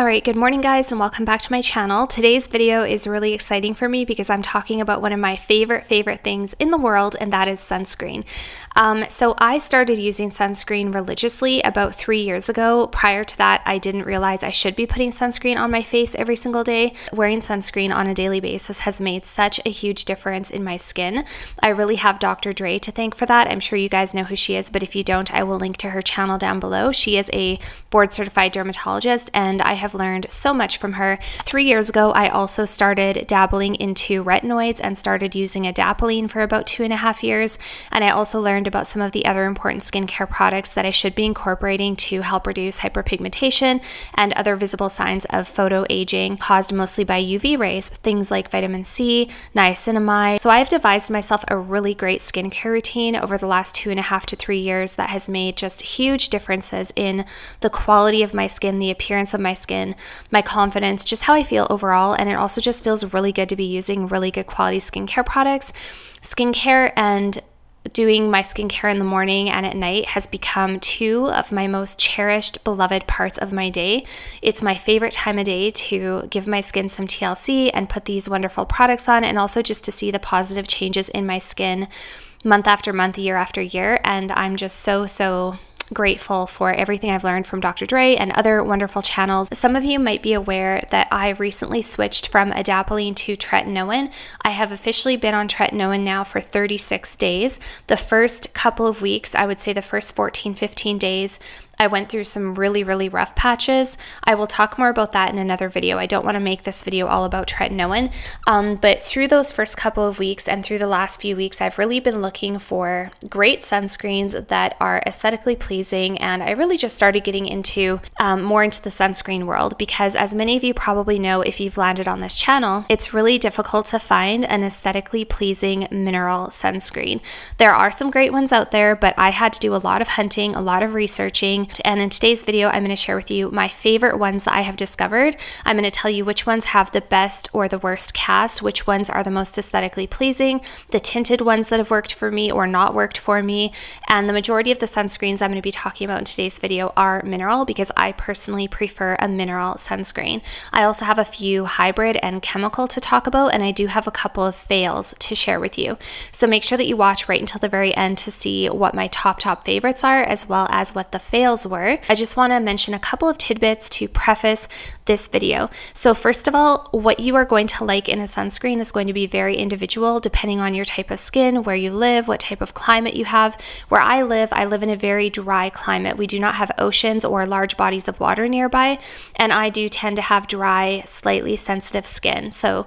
Alright, good morning guys and welcome back to my channel. Today's video is really exciting for me because I'm talking about one of my favorite, favorite things in the world and that is sunscreen. Um, so I started using sunscreen religiously about three years ago. Prior to that, I didn't realize I should be putting sunscreen on my face every single day. Wearing sunscreen on a daily basis has made such a huge difference in my skin. I really have Dr. Dray to thank for that. I'm sure you guys know who she is, but if you don't, I will link to her channel down below. She is a board certified dermatologist and I have have learned so much from her. Three years ago, I also started dabbling into retinoids and started using adapalene for about two and a half years. And I also learned about some of the other important skincare products that I should be incorporating to help reduce hyperpigmentation and other visible signs of photo aging caused mostly by UV rays, things like vitamin C, niacinamide. So I've devised myself a really great skincare routine over the last two and a half to three years that has made just huge differences in the quality of my skin, the appearance of my skin skin, my confidence, just how I feel overall. And it also just feels really good to be using really good quality skincare products. Skincare and doing my skincare in the morning and at night has become two of my most cherished, beloved parts of my day. It's my favorite time of day to give my skin some TLC and put these wonderful products on, and also just to see the positive changes in my skin month after month, year after year. And I'm just so, so grateful for everything I've learned from Dr. Dray and other wonderful channels. Some of you might be aware that I recently switched from adapalene to tretinoin. I have officially been on tretinoin now for 36 days. The first couple of weeks, I would say the first 14, 15 days, I went through some really, really rough patches. I will talk more about that in another video. I don't want to make this video all about tretinoin, um, but through those first couple of weeks and through the last few weeks, I've really been looking for great sunscreens that are aesthetically pleasing, and I really just started getting into um, more into the sunscreen world because, as many of you probably know, if you've landed on this channel, it's really difficult to find an aesthetically pleasing mineral sunscreen. There are some great ones out there, but I had to do a lot of hunting, a lot of researching, and in today's video, I'm going to share with you my favorite ones that I have discovered. I'm going to tell you which ones have the best or the worst cast, which ones are the most aesthetically pleasing, the tinted ones that have worked for me or not worked for me. And the majority of the sunscreens I'm going to be talking about in today's video are mineral because I personally prefer a mineral sunscreen. I also have a few hybrid and chemical to talk about, and I do have a couple of fails to share with you. So make sure that you watch right until the very end to see what my top, top favorites are, as well as what the fails were, I just want to mention a couple of tidbits to preface this video. So first of all, what you are going to like in a sunscreen is going to be very individual depending on your type of skin, where you live, what type of climate you have. Where I live, I live in a very dry climate. We do not have oceans or large bodies of water nearby, and I do tend to have dry, slightly sensitive skin. So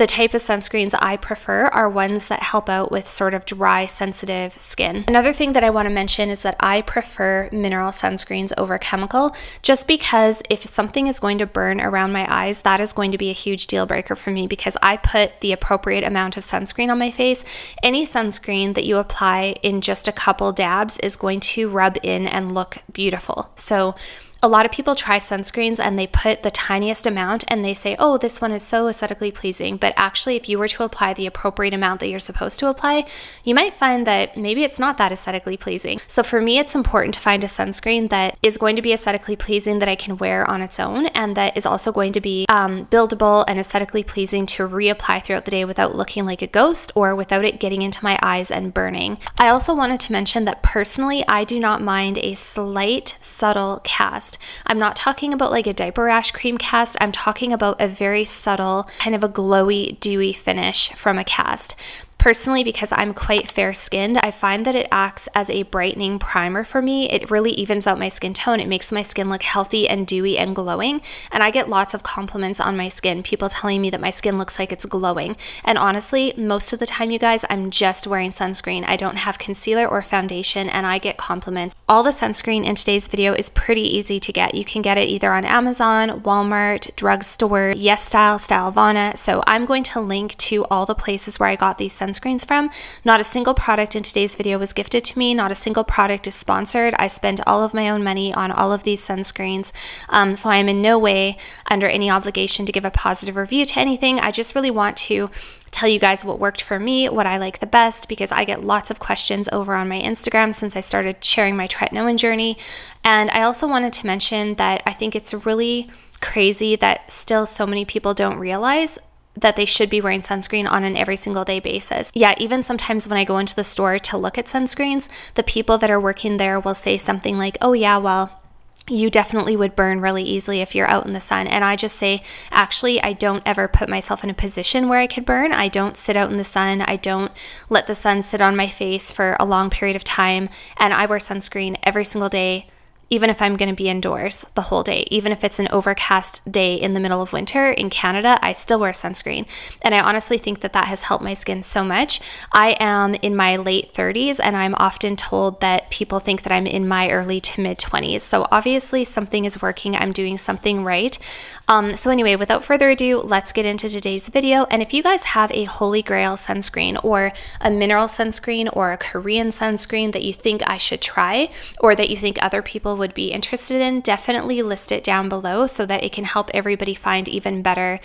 the type of sunscreens I prefer are ones that help out with sort of dry, sensitive skin. Another thing that I want to mention is that I prefer mineral sunscreens over chemical just because if something is going to burn around my eyes, that is going to be a huge deal breaker for me because I put the appropriate amount of sunscreen on my face. Any sunscreen that you apply in just a couple dabs is going to rub in and look beautiful. So a lot of people try sunscreens and they put the tiniest amount and they say, oh, this one is so aesthetically pleasing. But actually, if you were to apply the appropriate amount that you're supposed to apply, you might find that maybe it's not that aesthetically pleasing. So for me, it's important to find a sunscreen that is going to be aesthetically pleasing that I can wear on its own and that is also going to be um, buildable and aesthetically pleasing to reapply throughout the day without looking like a ghost or without it getting into my eyes and burning. I also wanted to mention that personally, I do not mind a slight, subtle cast cast. I'm not talking about like a diaper rash cream cast. I'm talking about a very subtle, kind of a glowy, dewy finish from a cast. Personally, because I'm quite fair skinned, I find that it acts as a brightening primer for me. It really evens out my skin tone. It makes my skin look healthy and dewy and glowing. And I get lots of compliments on my skin, people telling me that my skin looks like it's glowing. And honestly, most of the time, you guys, I'm just wearing sunscreen. I don't have concealer or foundation, and I get compliments. All the sunscreen in today's video is pretty easy to get. You can get it either on Amazon, Walmart, drugstore, Yes Style, Stylevana. So I'm going to link to all the places where I got these sunscreens sunscreens from. Not a single product in today's video was gifted to me. Not a single product is sponsored. I spend all of my own money on all of these sunscreens. Um, so I am in no way under any obligation to give a positive review to anything. I just really want to tell you guys what worked for me, what I like the best, because I get lots of questions over on my Instagram since I started sharing my tretinoin journey. And I also wanted to mention that I think it's really crazy that still so many people don't realize that they should be wearing sunscreen on an every single day basis. Yeah, even sometimes when I go into the store to look at sunscreens, the people that are working there will say something like, oh, yeah, well, you definitely would burn really easily if you're out in the sun. And I just say, actually, I don't ever put myself in a position where I could burn. I don't sit out in the sun. I don't let the sun sit on my face for a long period of time. And I wear sunscreen every single day even if I'm going to be indoors the whole day. Even if it's an overcast day in the middle of winter in Canada, I still wear sunscreen. And I honestly think that that has helped my skin so much. I am in my late 30s and I'm often told that people think that I'm in my early to mid 20s. So obviously something is working. I'm doing something right. Um, so anyway, without further ado, let's get into today's video. And if you guys have a holy grail sunscreen or a mineral sunscreen or a Korean sunscreen that you think I should try or that you think other people would be interested in, definitely list it down below so that it can help everybody find even better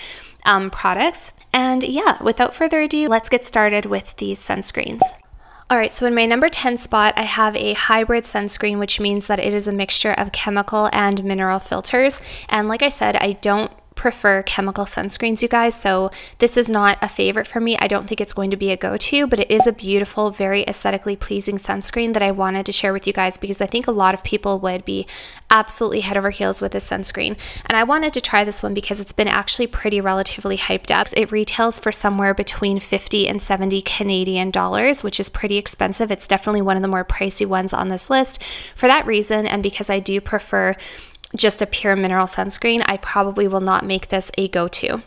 um, products. And yeah, without further ado, let's get started with these sunscreens. All right, so in my number 10 spot, I have a hybrid sunscreen, which means that it is a mixture of chemical and mineral filters. And like I said, I don't prefer chemical sunscreens, you guys. So this is not a favorite for me. I don't think it's going to be a go-to, but it is a beautiful, very aesthetically pleasing sunscreen that I wanted to share with you guys because I think a lot of people would be absolutely head over heels with this sunscreen. And I wanted to try this one because it's been actually pretty relatively hyped up. It retails for somewhere between 50 and 70 Canadian dollars, which is pretty expensive. It's definitely one of the more pricey ones on this list. For that reason, and because I do prefer just a pure mineral sunscreen, I probably will not make this a go to.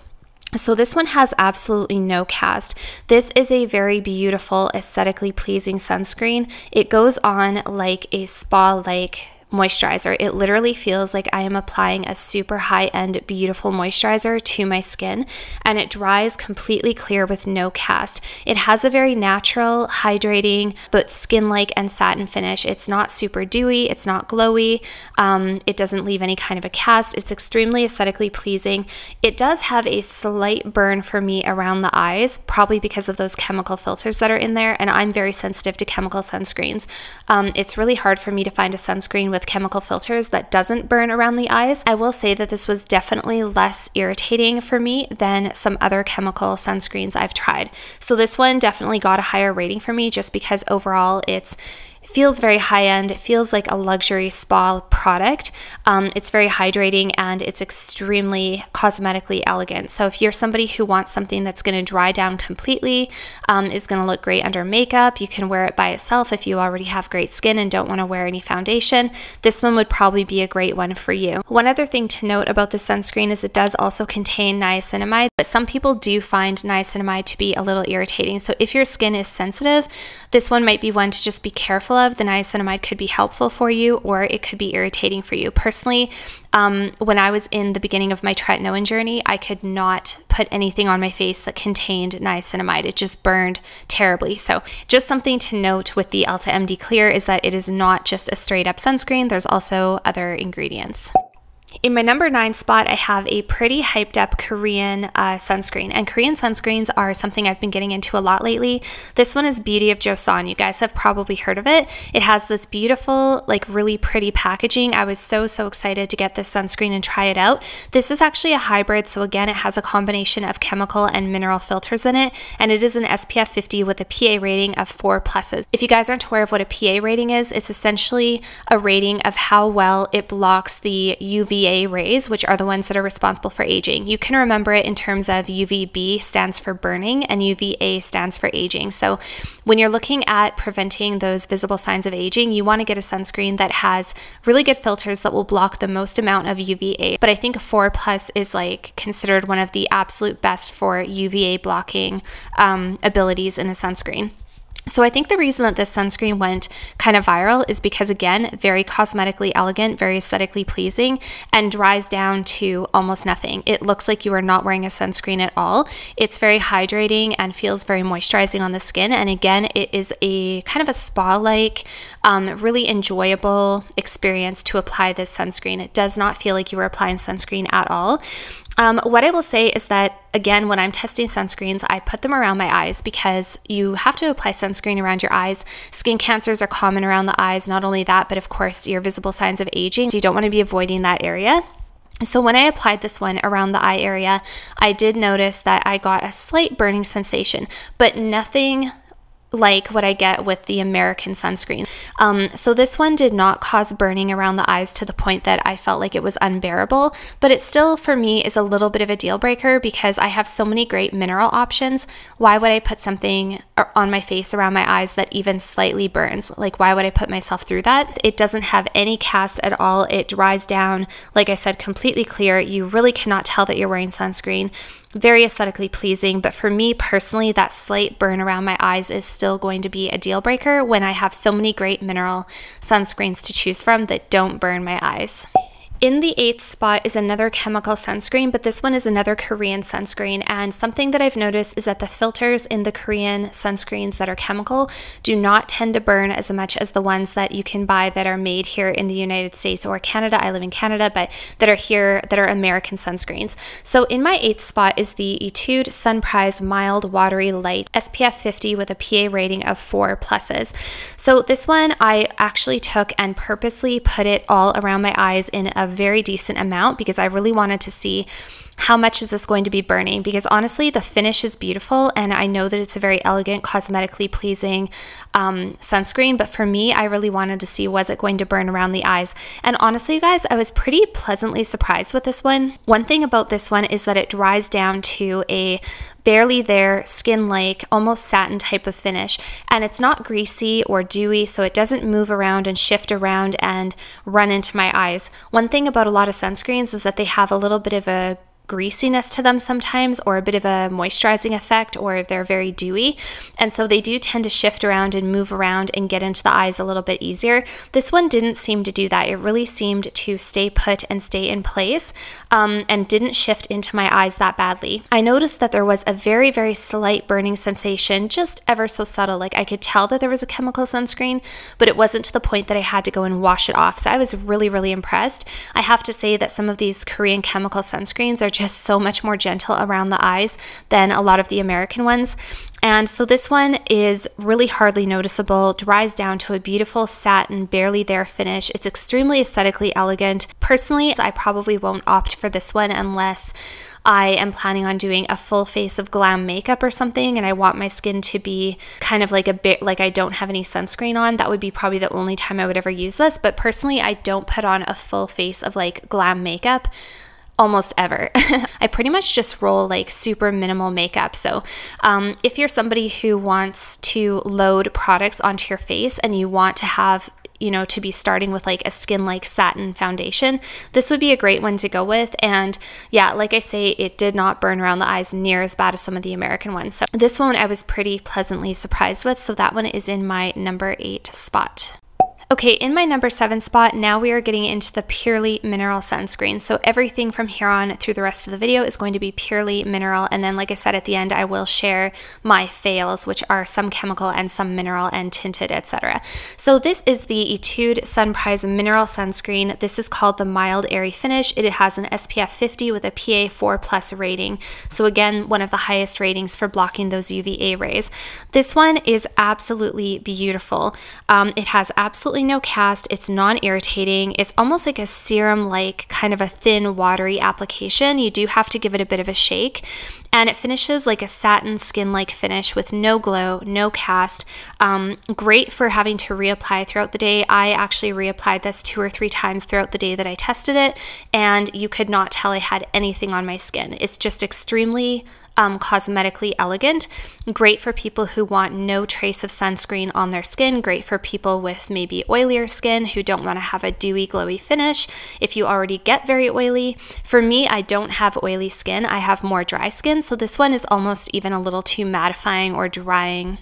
So this one has absolutely no cast. This is a very beautiful, aesthetically pleasing sunscreen. It goes on like a spa-like moisturizer. It literally feels like I am applying a super high end, beautiful moisturizer to my skin, and it dries completely clear with no cast. It has a very natural, hydrating, but skin like and satin finish. It's not super dewy, it's not glowy, um, it doesn't leave any kind of a cast. It's extremely aesthetically pleasing. It does have a slight burn for me around the eyes, probably because of those chemical filters that are in there, and I'm very sensitive to chemical sunscreens. Um, it's really hard for me to find a sunscreen with with chemical filters that doesn't burn around the eyes. I will say that this was definitely less irritating for me than some other chemical sunscreens I've tried. So this one definitely got a higher rating for me just because overall it's feels very high end. It feels like a luxury spa product. Um, it's very hydrating and it's extremely cosmetically elegant. So if you're somebody who wants something that's going to dry down completely, um, is going to look great under makeup, you can wear it by itself if you already have great skin and don't want to wear any foundation. This one would probably be a great one for you. One other thing to note about the sunscreen is it does also contain niacinamide, but some people do find niacinamide to be a little irritating. So if your skin is sensitive, this one might be one to just be careful of, the niacinamide could be helpful for you or it could be irritating for you. Personally, um, when I was in the beginning of my tretinoin journey, I could not put anything on my face that contained niacinamide. It just burned terribly. So, just something to note with the Elta MD Clear is that it is not just a straight up sunscreen, there's also other ingredients. In my number nine spot, I have a pretty hyped up Korean uh, sunscreen. And Korean sunscreens are something I've been getting into a lot lately. This one is Beauty of Joseon. You guys have probably heard of it. It has this beautiful, like really pretty packaging. I was so, so excited to get this sunscreen and try it out. This is actually a hybrid. So again, it has a combination of chemical and mineral filters in it. And it is an SPF 50 with a PA rating of four pluses. If you guys aren't aware of what a PA rating is, it's essentially a rating of how well it blocks the UV UVA rays, which are the ones that are responsible for aging. You can remember it in terms of UVB stands for burning and UVA stands for aging. So when you're looking at preventing those visible signs of aging, you want to get a sunscreen that has really good filters that will block the most amount of UVA. But I think 4 Plus is like considered one of the absolute best for UVA blocking um, abilities in a sunscreen. So I think the reason that this sunscreen went kind of viral is because again, very cosmetically elegant, very aesthetically pleasing and dries down to almost nothing. It looks like you are not wearing a sunscreen at all. It's very hydrating and feels very moisturizing on the skin. And again, it is a kind of a spa-like, um, really enjoyable experience to apply this sunscreen. It does not feel like you are applying sunscreen at all. Um, what I will say is that, again, when I'm testing sunscreens, I put them around my eyes because you have to apply sunscreen around your eyes. Skin cancers are common around the eyes. Not only that, but of course, your visible signs of aging. So you don't want to be avoiding that area. So when I applied this one around the eye area, I did notice that I got a slight burning sensation, but nothing like what I get with the American sunscreen. Um, so this one did not cause burning around the eyes to the point that I felt like it was unbearable, but it still for me is a little bit of a deal breaker because I have so many great mineral options. Why would I put something on my face around my eyes that even slightly burns? Like why would I put myself through that? It doesn't have any cast at all. It dries down, like I said, completely clear. You really cannot tell that you're wearing sunscreen very aesthetically pleasing. But for me personally, that slight burn around my eyes is still going to be a deal breaker when I have so many great mineral sunscreens to choose from that don't burn my eyes. In the eighth spot is another chemical sunscreen, but this one is another Korean sunscreen. And something that I've noticed is that the filters in the Korean sunscreens that are chemical do not tend to burn as much as the ones that you can buy that are made here in the United States or Canada. I live in Canada, but that are here that are American sunscreens. So in my eighth spot is the Etude Sunprise Mild Watery Light SPF 50 with a PA rating of four pluses. So this one I actually took and purposely put it all around my eyes in a very decent amount because I really wanted to see how much is this going to be burning? Because honestly, the finish is beautiful and I know that it's a very elegant, cosmetically pleasing um, sunscreen. But for me, I really wanted to see was it going to burn around the eyes? And honestly, you guys, I was pretty pleasantly surprised with this one. One thing about this one is that it dries down to a barely there, skin like, almost satin type of finish. And it's not greasy or dewy, so it doesn't move around and shift around and run into my eyes. One thing about a lot of sunscreens is that they have a little bit of a greasiness to them sometimes or a bit of a moisturizing effect or if they're very dewy. And so they do tend to shift around and move around and get into the eyes a little bit easier. This one didn't seem to do that. It really seemed to stay put and stay in place um, and didn't shift into my eyes that badly. I noticed that there was a very, very slight burning sensation, just ever so subtle. Like I could tell that there was a chemical sunscreen, but it wasn't to the point that I had to go and wash it off. So I was really, really impressed. I have to say that some of these Korean chemical sunscreens are just so much more gentle around the eyes than a lot of the American ones. And so this one is really hardly noticeable, dries down to a beautiful satin, barely there finish. It's extremely aesthetically elegant. Personally, I probably won't opt for this one unless I am planning on doing a full face of glam makeup or something and I want my skin to be kind of like a bit like I don't have any sunscreen on, that would be probably the only time I would ever use this. But personally, I don't put on a full face of like glam makeup almost ever. I pretty much just roll like super minimal makeup. So, um, if you're somebody who wants to load products onto your face and you want to have you know, to be starting with like a skin like satin foundation, this would be a great one to go with. And yeah, like I say, it did not burn around the eyes near as bad as some of the American ones. So this one I was pretty pleasantly surprised with. So that one is in my number eight spot. Okay, in my number seven spot, now we are getting into the purely mineral sunscreen. So everything from here on through the rest of the video is going to be purely mineral. And then like I said at the end, I will share my fails, which are some chemical and some mineral and tinted, etc. So this is the Etude Sunprise Mineral Sunscreen. This is called the Mild Airy Finish. It has an SPF 50 with a PA 4 plus rating. So again, one of the highest ratings for blocking those UVA rays. This one is absolutely beautiful. Um, it has absolutely absolutely no cast. It's non irritating. It's almost like a serum like kind of a thin, watery application. You do have to give it a bit of a shake. And it finishes like a satin skin like finish with no glow, no cast. Um, great for having to reapply throughout the day. I actually reapplied this two or three times throughout the day that I tested it, and you could not tell I had anything on my skin. It's just extremely um, cosmetically elegant. Great for people who want no trace of sunscreen on their skin. Great for people with maybe oilier skin who don't want to have a dewy, glowy finish. If you already get very oily, for me, I don't have oily skin. I have more dry skin. So this one is almost even a little too mattifying or drying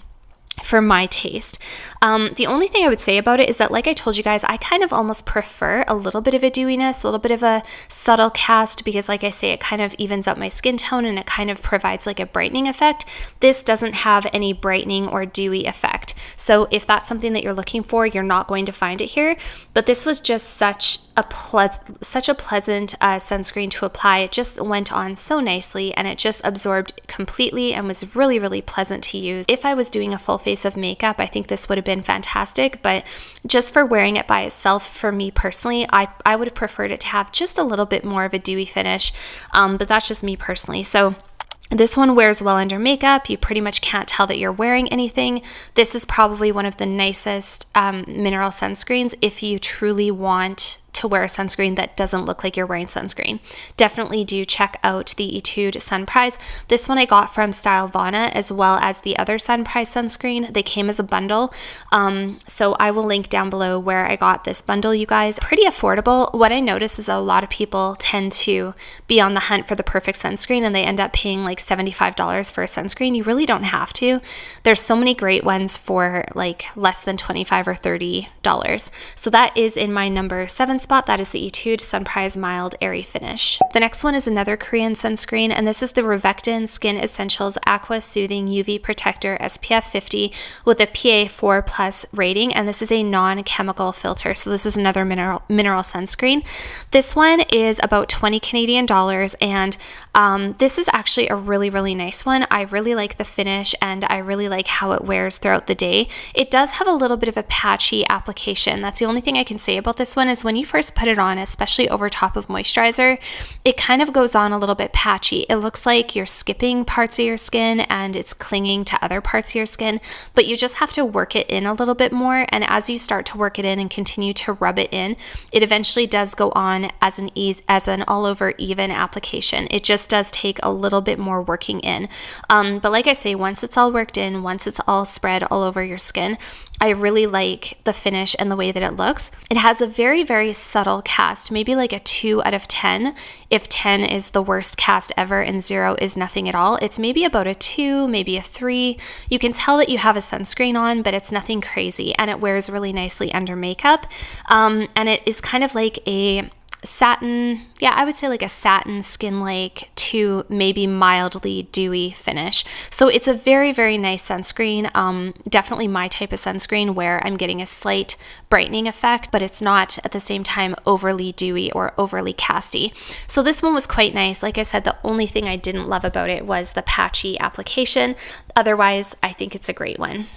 for my taste. Um, the only thing I would say about it is that, like I told you guys, I kind of almost prefer a little bit of a dewiness, a little bit of a subtle cast, because, like I say, it kind of evens up my skin tone and it kind of provides like a brightening effect. This doesn't have any brightening or dewy effect. So, if that's something that you're looking for, you're not going to find it here. But this was just such a ple- such a pleasant uh, sunscreen to apply. It just went on so nicely and it just absorbed completely and was really, really pleasant to use. If I was doing a full face of makeup, I think this would have been fantastic, but just for wearing it by itself, for me personally, I, I would have preferred it to have just a little bit more of a dewy finish, um, but that's just me personally. So this one wears well under makeup. You pretty much can't tell that you're wearing anything. This is probably one of the nicest um, mineral sunscreens if you truly want to wear sunscreen that doesn't look like you're wearing sunscreen. Definitely do check out the Etude Sunprise. This one I got from Stylevana as well as the other Sunprise sunscreen. They came as a bundle. Um, so I will link down below where I got this bundle, you guys. Pretty affordable. What I notice is a lot of people tend to be on the hunt for the perfect sunscreen and they end up paying like $75 for a sunscreen. You really don't have to. There's so many great ones for like less than 25 or $30. So that is in my number seven spot. That is the Etude Sunprise Mild Airy Finish. The next one is another Korean sunscreen, and this is the Rovectin Skin Essentials Aqua Soothing UV Protector SPF 50 with a PA4 plus rating, and this is a non-chemical filter. So this is another mineral mineral sunscreen. This one is about 20 Canadian dollars, and um, this is actually a really really nice one. I really like the finish, and I really like how it wears throughout the day. It does have a little bit of a patchy application. That's the only thing I can say about this one is when you first first put it on, especially over top of moisturizer, it kind of goes on a little bit patchy. It looks like you're skipping parts of your skin and it's clinging to other parts of your skin, but you just have to work it in a little bit more. And as you start to work it in and continue to rub it in, it eventually does go on as an ease, as an all over even application. It just does take a little bit more working in. Um, but like I say, once it's all worked in, once it's all spread all over your skin, I really like the finish and the way that it looks. It has a very, very subtle cast, maybe like a 2 out of 10. If 10 is the worst cast ever and 0 is nothing at all, it's maybe about a 2, maybe a 3. You can tell that you have a sunscreen on, but it's nothing crazy and it wears really nicely under makeup. Um, and it is kind of like a satin, yeah, I would say like a satin skin like to maybe mildly dewy finish. So it's a very, very nice sunscreen. Um, definitely my type of sunscreen where I'm getting a slight brightening effect, but it's not at the same time overly dewy or overly casty. So this one was quite nice. Like I said, the only thing I didn't love about it was the patchy application. Otherwise, I think it's a great one.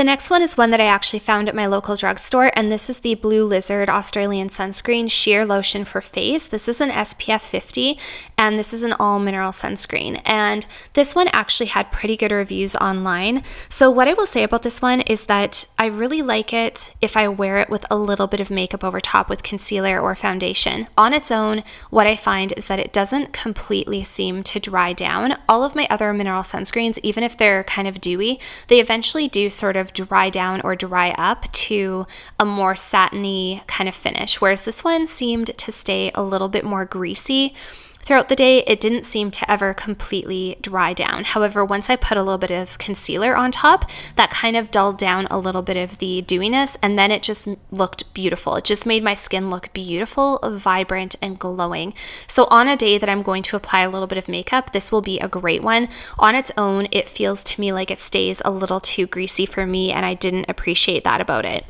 The next one is one that I actually found at my local drugstore, and this is the Blue Lizard Australian Sunscreen Sheer Lotion for Face. This is an SPF 50, and this is an all mineral sunscreen. And this one actually had pretty good reviews online. So, what I will say about this one is that I really like it if I wear it with a little bit of makeup over top with concealer or foundation. On its own, what I find is that it doesn't completely seem to dry down. All of my other mineral sunscreens, even if they're kind of dewy, they eventually do sort of dry down or dry up to a more satiny kind of finish, whereas this one seemed to stay a little bit more greasy. Throughout the day, it didn't seem to ever completely dry down. However, once I put a little bit of concealer on top, that kind of dulled down a little bit of the dewiness, and then it just looked beautiful. It just made my skin look beautiful, vibrant, and glowing. So, on a day that I'm going to apply a little bit of makeup, this will be a great one. On its own, it feels to me like it stays a little too greasy for me, and I didn't appreciate that about it.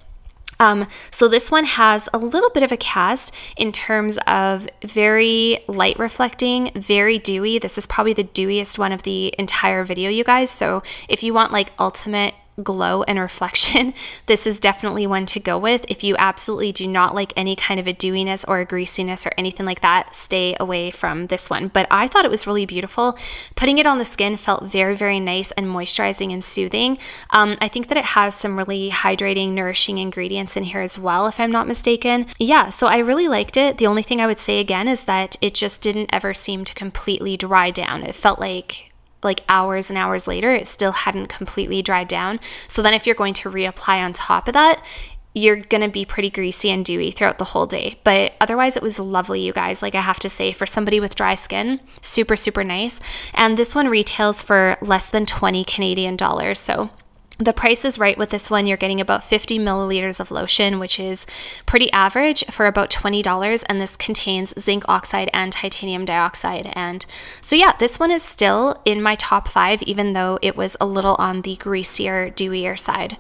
Um, so this one has a little bit of a cast in terms of very light reflecting, very dewy. This is probably the dewiest one of the entire video, you guys. So if you want like ultimate glow and reflection, this is definitely one to go with. If you absolutely do not like any kind of a dewiness or a greasiness or anything like that, stay away from this one. But I thought it was really beautiful. Putting it on the skin felt very, very nice and moisturizing and soothing. Um, I think that it has some really hydrating, nourishing ingredients in here as well, if I'm not mistaken. Yeah, so I really liked it. The only thing I would say again is that it just didn't ever seem to completely dry down. It felt like like hours and hours later, it still hadn't completely dried down. So then if you're going to reapply on top of that, you're going to be pretty greasy and dewy throughout the whole day. But otherwise, it was lovely, you guys. Like I have to say, for somebody with dry skin, super, super nice. And this one retails for less than 20 Canadian dollars. So the price is right with this one. You're getting about 50 milliliters of lotion, which is pretty average for about $20. And this contains zinc oxide and titanium dioxide. And so, yeah, this one is still in my top five, even though it was a little on the greasier, dewier side.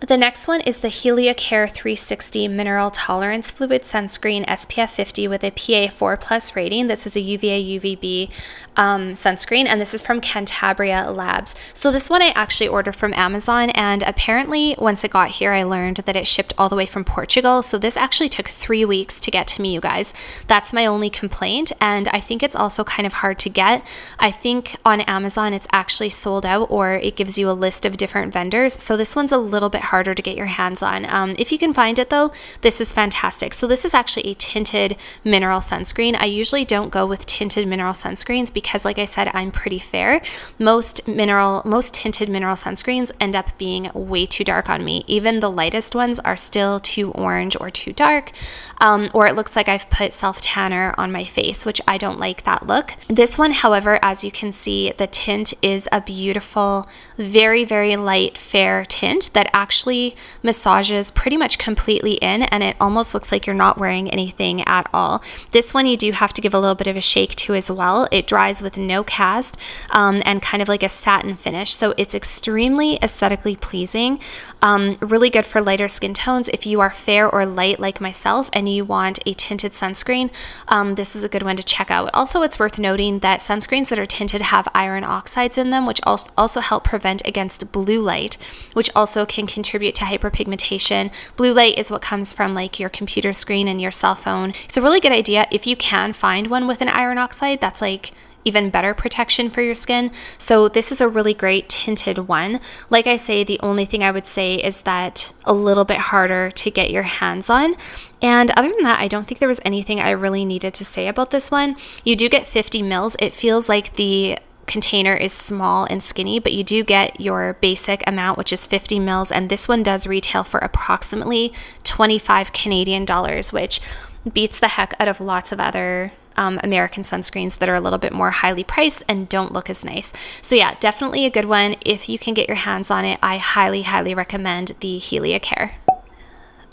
The next one is the Heliocare 360 Mineral Tolerance Fluid Sunscreen SPF 50 with a PA 4 plus rating. This is a UVA UVB um, sunscreen, and this is from Cantabria Labs. So this one I actually ordered from Amazon, and apparently once it got here, I learned that it shipped all the way from Portugal. So this actually took three weeks to get to me, you guys. That's my only complaint, and I think it's also kind of hard to get. I think on Amazon it's actually sold out, or it gives you a list of different vendors. So this one's a little bit harder to get your hands on. Um, if you can find it though, this is fantastic. So this is actually a tinted mineral sunscreen. I usually don't go with tinted mineral sunscreens because like I said, I'm pretty fair. Most mineral, most tinted mineral sunscreens end up being way too dark on me. Even the lightest ones are still too orange or too dark, um, or it looks like I've put self tanner on my face, which I don't like that look. This one, however, as you can see, the tint is a beautiful, very, very light, fair tint that actually actually massages pretty much completely in and it almost looks like you're not wearing anything at all. This one you do have to give a little bit of a shake to as well. It dries with no cast um, and kind of like a satin finish. So it's extremely aesthetically pleasing. Um, really good for lighter skin tones. If you are fair or light like myself and you want a tinted sunscreen, um, this is a good one to check out. Also, it's worth noting that sunscreens that are tinted have iron oxides in them, which also help prevent against blue light, which also can contribute to hyperpigmentation. Blue light is what comes from like your computer screen and your cell phone. It's a really good idea if you can find one with an iron oxide. That's like even better protection for your skin. So this is a really great tinted one. Like I say, the only thing I would say is that a little bit harder to get your hands on. And other than that, I don't think there was anything I really needed to say about this one. You do get 50 mils. It feels like the container is small and skinny, but you do get your basic amount, which is 50 mils, and this one does retail for approximately 25 Canadian dollars, which beats the heck out of lots of other um, American sunscreens that are a little bit more highly priced and don't look as nice. So yeah, definitely a good one. If you can get your hands on it, I highly, highly recommend the Heliocare.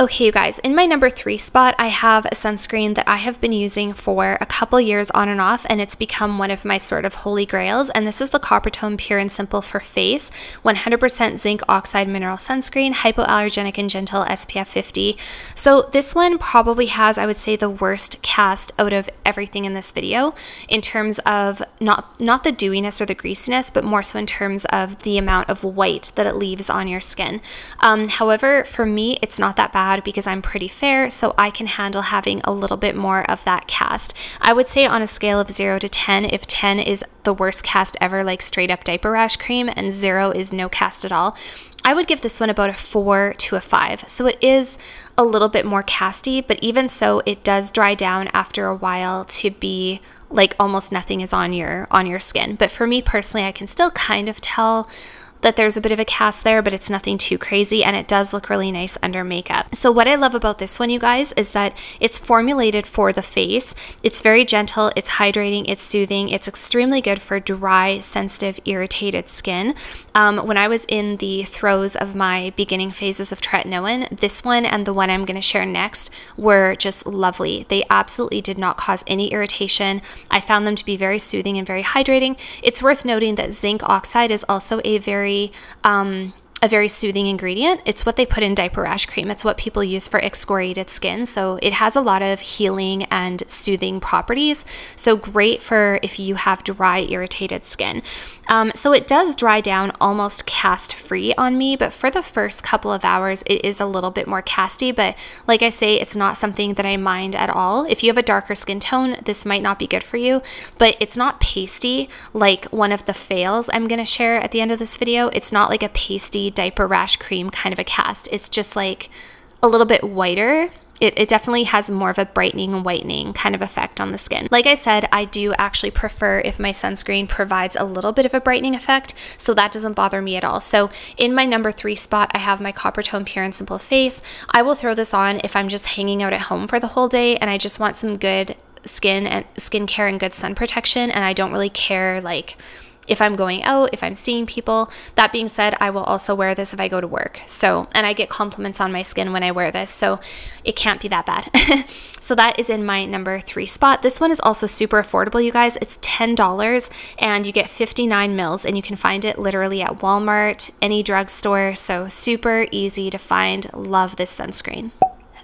Okay, you guys, in my number three spot, I have a sunscreen that I have been using for a couple years on and off, and it's become one of my sort of holy grails. And this is the Coppertone Pure and Simple for Face 100% zinc oxide mineral sunscreen, hypoallergenic and gentle SPF 50. So, this one probably has, I would say, the worst cast out of everything in this video in terms of not, not the dewiness or the greasiness, but more so in terms of the amount of white that it leaves on your skin. Um, however, for me, it's not that bad because I'm pretty fair, so I can handle having a little bit more of that cast. I would say on a scale of 0 to 10, if 10 is the worst cast ever, like straight up diaper rash cream, and 0 is no cast at all, I would give this one about a 4 to a 5. So it is a little bit more casty, but even so, it does dry down after a while to be like almost nothing is on your on your skin. But for me personally, I can still kind of tell that there's a bit of a cast there, but it's nothing too crazy and it does look really nice under makeup. So what I love about this one, you guys, is that it's formulated for the face. It's very gentle, it's hydrating, it's soothing, it's extremely good for dry, sensitive, irritated skin. Um, when I was in the throes of my beginning phases of tretinoin, this one and the one I'm going to share next were just lovely. They absolutely did not cause any irritation. I found them to be very soothing and very hydrating. It's worth noting that zinc oxide is also a very um, a very soothing ingredient. It's what they put in diaper rash cream. It's what people use for excoriated skin. So it has a lot of healing and soothing properties. So great for if you have dry, irritated skin. Um, so it does dry down almost cast free on me, but for the first couple of hours, it is a little bit more casty. But like I say, it's not something that I mind at all. If you have a darker skin tone, this might not be good for you, but it's not pasty like one of the fails I'm going to share at the end of this video. It's not like a pasty diaper rash cream kind of a cast. It's just like a little bit whiter it, it definitely has more of a brightening and whitening kind of effect on the skin. Like I said, I do actually prefer if my sunscreen provides a little bit of a brightening effect, so that doesn't bother me at all. So in my number three spot, I have my Coppertone Pure and Simple Face. I will throw this on if I'm just hanging out at home for the whole day and I just want some good skin and skincare and good sun protection and I don't really care like if I'm going out, if I'm seeing people. That being said, I will also wear this if I go to work. So, and I get compliments on my skin when I wear this. So it can't be that bad. so that is in my number three spot. This one is also super affordable, you guys. It's $10 and you get 59 mils and you can find it literally at Walmart, any drugstore. So super easy to find. Love this sunscreen.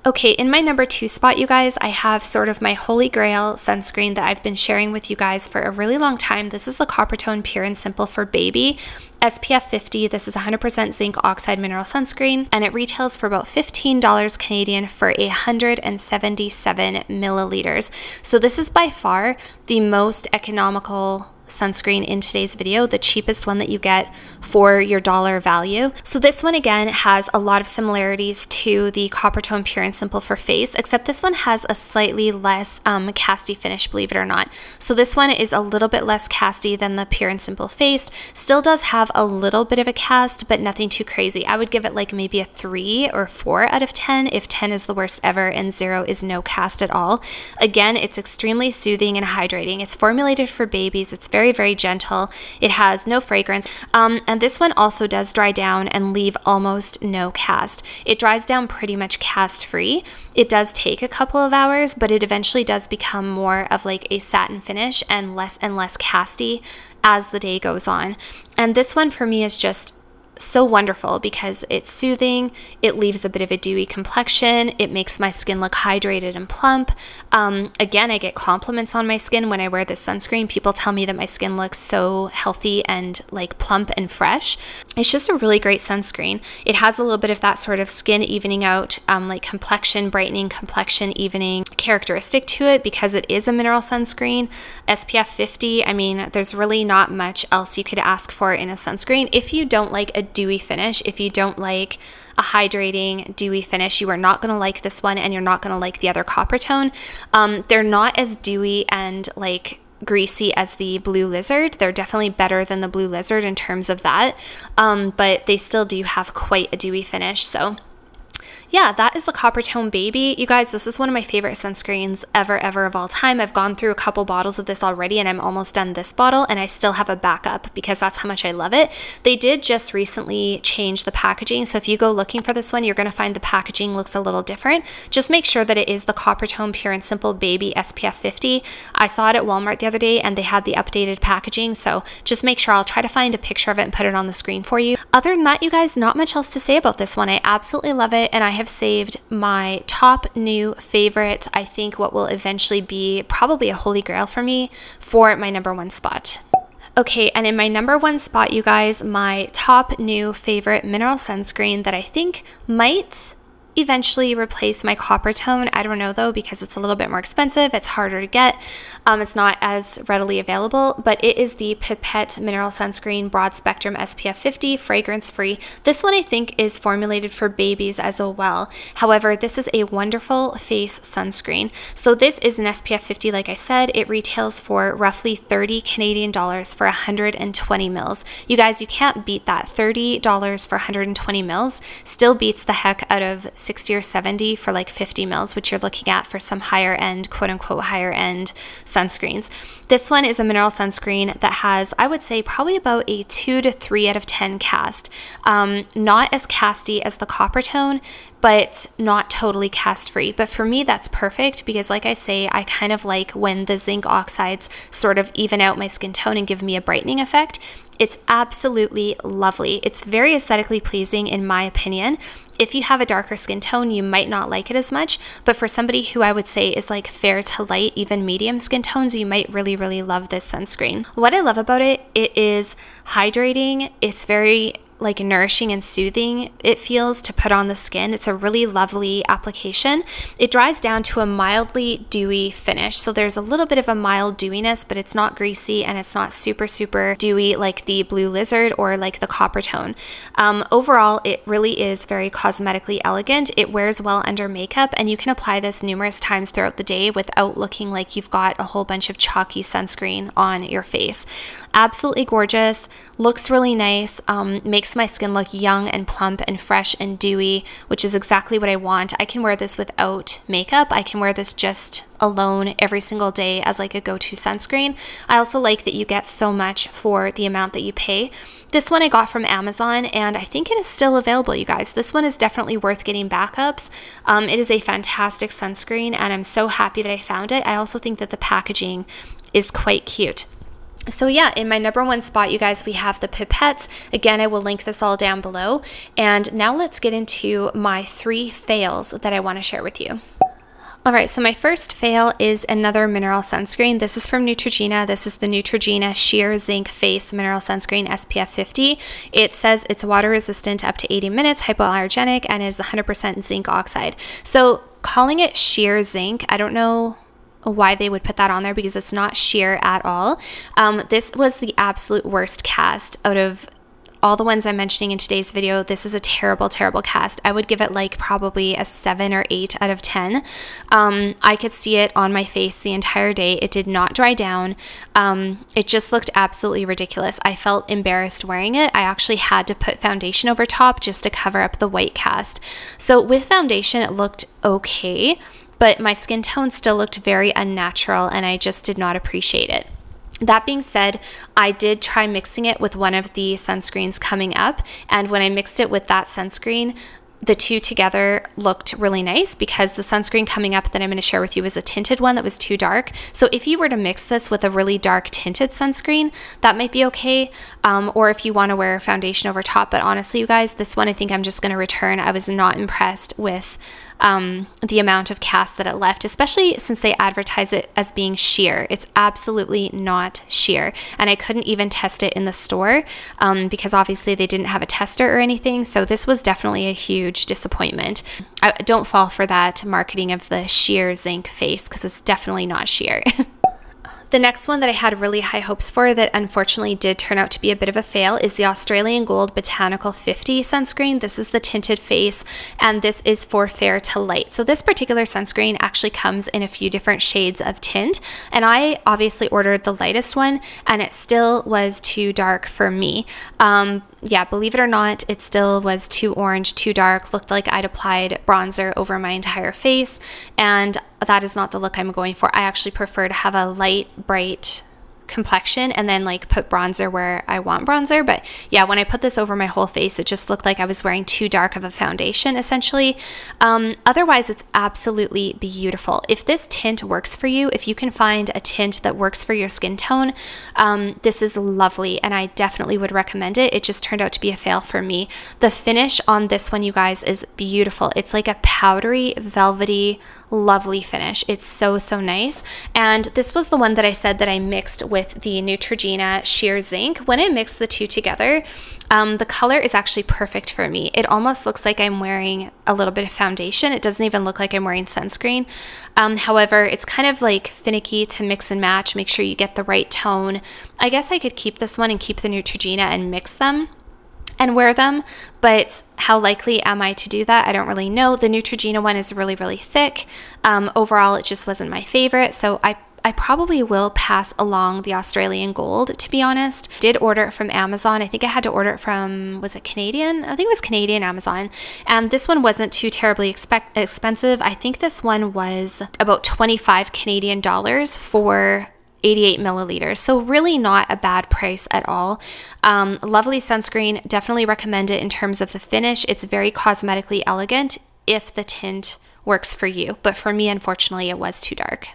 Okay, in my number two spot, you guys, I have sort of my holy grail sunscreen that I've been sharing with you guys for a really long time. This is the Coppertone Pure and Simple for Baby. SPF 50. This is 100% zinc oxide mineral sunscreen and it retails for about $15 Canadian for 177 milliliters. So this is by far the most economical sunscreen in today's video, the cheapest one that you get for your dollar value. So this one again has a lot of similarities to the Coppertone Pure and Simple for Face, except this one has a slightly less um, casty finish, believe it or not. So this one is a little bit less casty than the Pure and Simple Face. Still does have a little bit of a cast, but nothing too crazy. I would give it like maybe a 3 or 4 out of 10 if 10 is the worst ever and 0 is no cast at all. Again, it's extremely soothing and hydrating. It's formulated for babies. It's very, very very gentle. It has no fragrance. Um, and this one also does dry down and leave almost no cast. It dries down pretty much cast free. It does take a couple of hours, but it eventually does become more of like a satin finish and less and less casty as the day goes on. And this one for me is just so wonderful because it's soothing, it leaves a bit of a dewy complexion, it makes my skin look hydrated and plump. Um, again, I get compliments on my skin when I wear this sunscreen. People tell me that my skin looks so healthy and like plump and fresh. It's just a really great sunscreen. It has a little bit of that sort of skin evening out, um, like complexion brightening, complexion evening characteristic to it because it is a mineral sunscreen. SPF 50, I mean, there's really not much else you could ask for in a sunscreen. If you don't like a dewy finish. If you don't like a hydrating dewy finish, you are not going to like this one and you're not going to like the other Coppertone. Um, they're not as dewy and like greasy as the blue lizard. They're definitely better than the blue lizard in terms of that, um, but they still do have quite a dewy finish. So yeah, that is the Coppertone Baby. You guys, this is one of my favorite sunscreens ever, ever of all time. I've gone through a couple bottles of this already and I'm almost done this bottle and I still have a backup because that's how much I love it. They did just recently change the packaging. So if you go looking for this one, you're going to find the packaging looks a little different. Just make sure that it is the Coppertone Pure and Simple Baby SPF 50. I saw it at Walmart the other day and they had the updated packaging. So just make sure I'll try to find a picture of it and put it on the screen for you. Other than that, you guys, not much else to say about this one. I absolutely love it and I have saved my top new favorite, I think what will eventually be probably a holy grail for me for my number one spot. Okay, and in my number one spot, you guys, my top new favorite mineral sunscreen that I think might eventually replace my Coppertone. I don't know though because it's a little bit more expensive. It's harder to get. Um, it's not as readily available, but it is the Pipette Mineral Sunscreen Broad Spectrum SPF 50 fragrance free. This one I think is formulated for babies as well. However, this is a wonderful face sunscreen. So this is an SPF 50 like I said. It retails for roughly 30 Canadian dollars for 120 mils. You guys, you can't beat that. $30 for 120 mils still beats the heck out of 60 or 70 for like 50 mils, which you're looking at for some higher end, quote unquote, higher end sunscreens. This one is a mineral sunscreen that has, I would say, probably about a 2 to 3 out of 10 cast. Um, not as casty as the Coppertone, but not totally cast free. But for me, that's perfect because, like I say, I kind of like when the zinc oxides sort of even out my skin tone and give me a brightening effect. It's absolutely lovely. It's very aesthetically pleasing, in my opinion if you have a darker skin tone, you might not like it as much. But for somebody who I would say is like fair to light, even medium skin tones, you might really, really love this sunscreen. What I love about it, it is hydrating. It's very like nourishing and soothing it feels to put on the skin. It's a really lovely application. It dries down to a mildly dewy finish. So there's a little bit of a mild dewiness, but it's not greasy and it's not super, super dewy like the Blue Lizard or like the Coppertone. Um, overall, it really is very cosmetically elegant. It wears well under makeup and you can apply this numerous times throughout the day without looking like you've got a whole bunch of chalky sunscreen on your face. absolutely gorgeous, looks really nice, um, makes my skin look young and plump and fresh and dewy, which is exactly what I want. I can wear this without makeup. I can wear this just alone every single day as like a go-to sunscreen. I also like that you get so much for the amount that you pay. This one I got from Amazon and I think it is still available, you guys. This one is definitely worth getting backups. Um, it is a fantastic sunscreen and I'm so happy that I found it. I also think that the packaging is quite cute. So yeah, in my number one spot, you guys, we have the pipettes. Again, I will link this all down below. And now let's get into my three fails that I want to share with you. All right, so my first fail is another mineral sunscreen. This is from Neutrogena. This is the Neutrogena Sheer Zinc Face Mineral Sunscreen SPF 50. It says it's water resistant up to 80 minutes, hypoallergenic, and is 100% zinc oxide. So calling it sheer zinc, I don't know why they would put that on there because it's not sheer at all. Um, this was the absolute worst cast out of all the ones I'm mentioning in today's video, this is a terrible, terrible cast. I would give it like probably a 7 or 8 out of 10. Um, I could see it on my face the entire day. It did not dry down. Um, it just looked absolutely ridiculous. I felt embarrassed wearing it. I actually had to put foundation over top just to cover up the white cast. So with foundation, it looked okay but my skin tone still looked very unnatural and I just did not appreciate it. That being said, I did try mixing it with one of the sunscreens coming up, and when I mixed it with that sunscreen, the two together looked really nice because the sunscreen coming up that I'm going to share with you is a tinted one that was too dark. So if you were to mix this with a really dark tinted sunscreen, that might be okay. Um, or if you want to wear foundation over top. But honestly, you guys, this one I think I'm just going to return. I was not impressed with um, the amount of cast that it left, especially since they advertise it as being sheer. It's absolutely not sheer. And I couldn't even test it in the store um, because obviously they didn't have a tester or anything. So this was definitely a huge disappointment. I don't fall for that marketing of the sheer zinc face because it's definitely not sheer. The next one that I had really high hopes for that unfortunately did turn out to be a bit of a fail is the Australian Gold Botanical 50 sunscreen. This is the tinted face and this is for fair to light. So this particular sunscreen actually comes in a few different shades of tint and I obviously ordered the lightest one and it still was too dark for me. Um, yeah, believe it or not, it still was too orange, too dark, looked like I'd applied bronzer over my entire face, and that is not the look I'm going for. I actually prefer to have a light, bright complexion and then like put bronzer where I want bronzer. But yeah, when I put this over my whole face, it just looked like I was wearing too dark of a foundation essentially. Um, otherwise, it's absolutely beautiful. If this tint works for you, if you can find a tint that works for your skin tone, um, this is lovely and I definitely would recommend it. It just turned out to be a fail for me. The finish on this one, you guys, is beautiful. It's like a powdery, velvety, lovely finish. It's so, so nice. And this was the one that I said that I mixed with the Neutrogena Sheer Zinc. When I mix the two together, um, the color is actually perfect for me. It almost looks like I'm wearing a little bit of foundation. It doesn't even look like I'm wearing sunscreen. Um, however, it's kind of like finicky to mix and match, make sure you get the right tone. I guess I could keep this one and keep the Neutrogena and mix them and wear them, but how likely am I to do that? I don't really know. The Neutrogena one is really, really thick. Um, overall, it just wasn't my favorite, so I I probably will pass along the Australian Gold, to be honest. Did order it from Amazon. I think I had to order it from, was it Canadian? I think it was Canadian Amazon. And this one wasn't too terribly expect, expensive. I think this one was about 25 Canadian dollars for 88 milliliters. So really not a bad price at all. Um, lovely sunscreen. Definitely recommend it in terms of the finish. It's very cosmetically elegant if the tint works for you. But for me, unfortunately, it was too dark.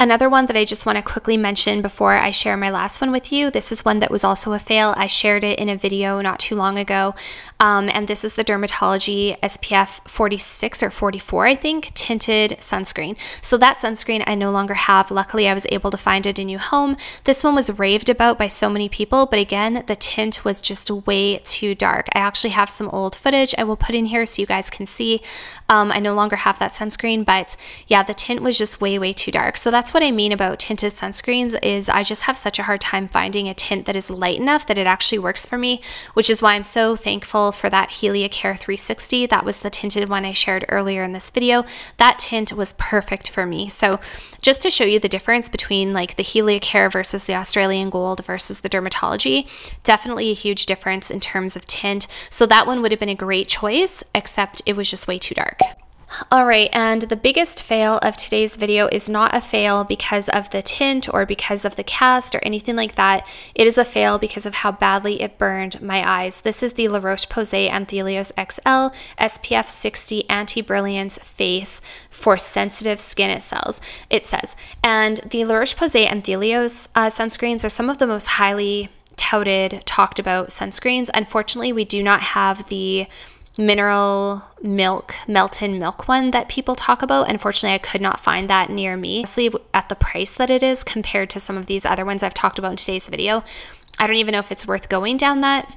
Another one that I just want to quickly mention before I share my last one with you, this is one that was also a fail. I shared it in a video not too long ago, um, and this is the DRMTLGY SPF 46 or 44, I think, tinted sunscreen. So that sunscreen I no longer have. Luckily, I was able to find it a new home. This one was raved about by so many people, but again, the tint was just way too dark. I actually have some old footage I will put in here so you guys can see. Um, I no longer have that sunscreen, but yeah, the tint was just way, way too dark. So that's that's what I mean about tinted sunscreens is I just have such a hard time finding a tint that is light enough that it actually works for me, which is why I'm so thankful for that Heliocare 360. That was the tinted one I shared earlier in this video. That tint was perfect for me. So just to show you the difference between like the Heliocare versus the Australian Gold versus the DRMTLGY, definitely a huge difference in terms of tint. So that one would have been a great choice, except it was just way too dark. All right, and the biggest fail of today's video is not a fail because of the tint or because of the cast or anything like that. It is a fail because of how badly it burned my eyes. This is the La Roche-Posay Anthelios XL SPF 60 Anti-Brilliance Face for sensitive skin cells, it says. And the La Roche-Posay Anthelios uh, sunscreens are some of the most highly touted, talked about sunscreens. Unfortunately, we do not have the mineral milk, Melt-in milk one that people talk about. Unfortunately, I could not find that near me. Honestly, at the price that it is compared to some of these other ones I've talked about in today's video, I don't even know if it's worth going down that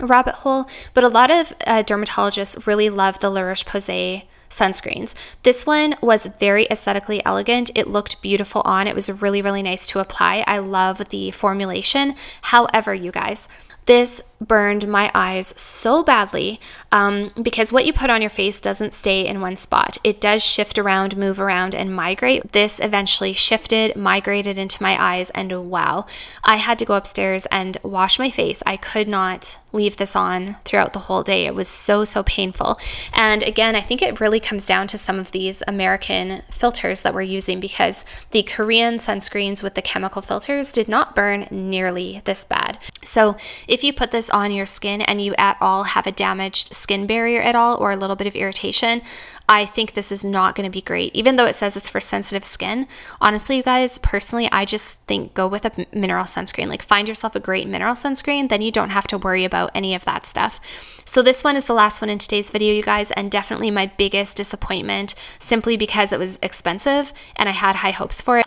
rabbit hole. But a lot of uh, dermatologists really love the La Roche-Posay sunscreens. This one was very aesthetically elegant. It looked beautiful on. It was really, really nice to apply. I love the formulation. However, you guys, this burned my eyes so badly um, because what you put on your face doesn't stay in one spot. It does shift around, move around, and migrate. This eventually shifted, migrated into my eyes, and wow, I had to go upstairs and wash my face. I could not leave this on throughout the whole day. It was so, so painful. And again, I think it really comes down to some of these American filters that we're using because the Korean sunscreens with the chemical filters did not burn nearly this bad. So if you put this on your skin and you at all have a damaged skin barrier at all or a little bit of irritation, I think this is not going to be great. Even though it says it's for sensitive skin, honestly, you guys, personally, I just think go with a mineral sunscreen. Like find yourself a great mineral sunscreen, then you don't have to worry about any of that stuff. So this one is the last one in today's video, you guys, and definitely my biggest disappointment simply because it was expensive and I had high hopes for it.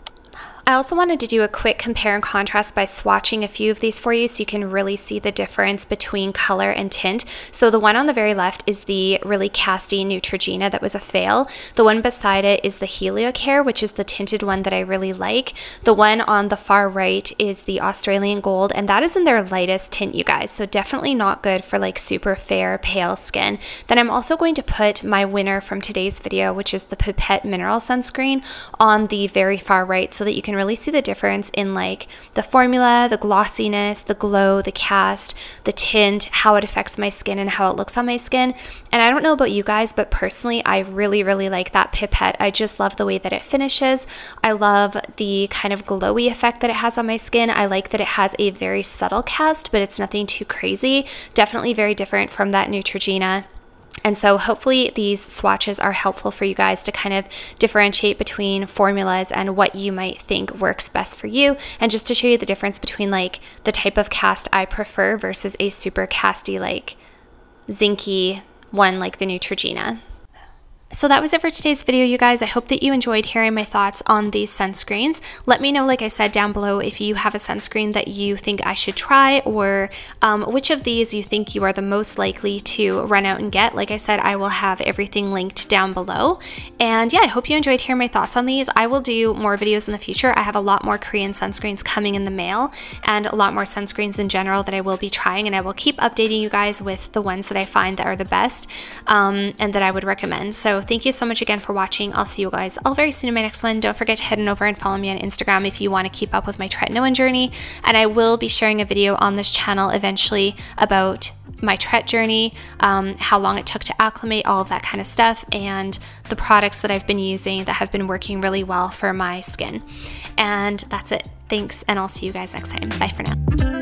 I also wanted to do a quick compare and contrast by swatching a few of these for you so you can really see the difference between color and tint. So the one on the very left is the really casty Neutrogena that was a fail. The one beside it is the Heliocare, which is the tinted one that I really like. The one on the far right is the Australian Gold, and that is in their lightest tint, you guys. So definitely not good for like super fair, pale skin. Then I'm also going to put my winner from today's video, which is the Pipette Mineral Sunscreen on the very far right so that you can really see the difference in like the formula, the glossiness, the glow, the cast, the tint, how it affects my skin and how it looks on my skin. And I don't know about you guys, but personally, I really, really like that pipette. I just love the way that it finishes. I love the kind of glowy effect that it has on my skin. I like that it has a very subtle cast, but it's nothing too crazy. Definitely very different from that Neutrogena and so hopefully these swatches are helpful for you guys to kind of differentiate between formulas and what you might think works best for you and just to show you the difference between like the type of cast I prefer versus a super casty like zinky one like the Neutrogena. So that was it for today's video, you guys. I hope that you enjoyed hearing my thoughts on these sunscreens. Let me know, like I said down below, if you have a sunscreen that you think I should try or um, which of these you think you are the most likely to run out and get. Like I said, I will have everything linked down below. And yeah, I hope you enjoyed hearing my thoughts on these. I will do more videos in the future. I have a lot more Korean sunscreens coming in the mail and a lot more sunscreens in general that I will be trying. And I will keep updating you guys with the ones that I find that are the best um, and that I would recommend. Thank you so much again for watching. I'll see you guys all very soon in my next one. Don't forget to head on over and follow me on Instagram if you want to keep up with my tretinoin journey. And I will be sharing a video on this channel eventually about my Tret journey, um, how long it took to acclimate, all of that kind of stuff, and the products that I've been using that have been working really well for my skin. And that's it. Thanks, and I'll see you guys next time. Bye for now.